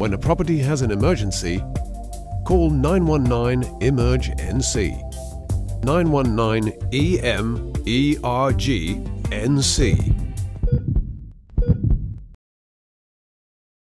When a property has an emergency, call 919 Emerge NC. 919 EMERG NC.